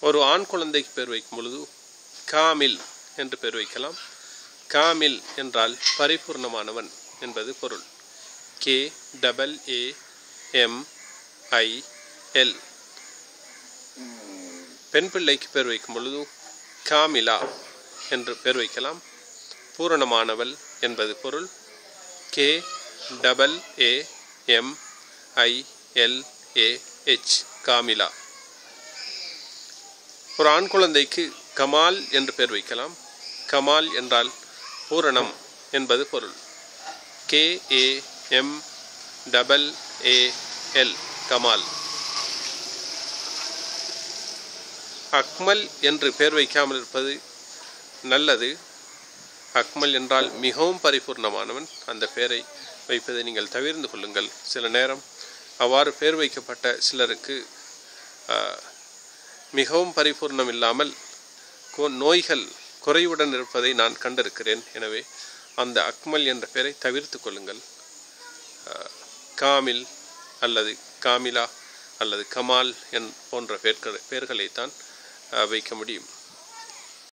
ஒரு ஆண் குழந்தைக்கு பேர் வைக்கும் பொழுது காமில் என்று பேர் வைக்கலாம். காமில் என்றால் பரிபூர்ணமானவன் என்பது பொருள். K double A M I L பெண் பிள்ளைக்கு பேர் வைக்கும் பொழுது காமிலா என்று பேர் வைக்கலாம். பூரணமானவள் என்பது பொருள். K double A M I L A H Kamila. ஒரு ஆண் குழந்தைக்கு கமால் என்று பெயர் வைக்கலாம். கமால் என்றால் பூரணம் என்பது பொருள். K A M double A L Kamal. Akmal என்று பெயர் வைக்காமல் இருப்பது நல்லது. அக்மல் என்றால் மிகவும் பரிபூர்ணமானவன். அந்த பெயரை வைப்பதை நீங்கள் தவிர்ந்து கொள்ளுங்கள். சில நேரம் அவ்வாறு பெயர் வைக்கப்பட்ட சிலருக்கு மிகவும் பரிபூர்ணம் இல்லாமல் நோய்கள் குறைவுடன் இருப்பதை நான் கண்டிருக்கிறேன். எனவே அந்த அக்மல் என்ற பெயரை தவிர்த்து கொள்ளுங்கள். காமில் அல்லது காமிலா அல்லது கமால் என் போன்ற பெயர்கள் பெயர்களைத்தான் வைக்க முடியும்.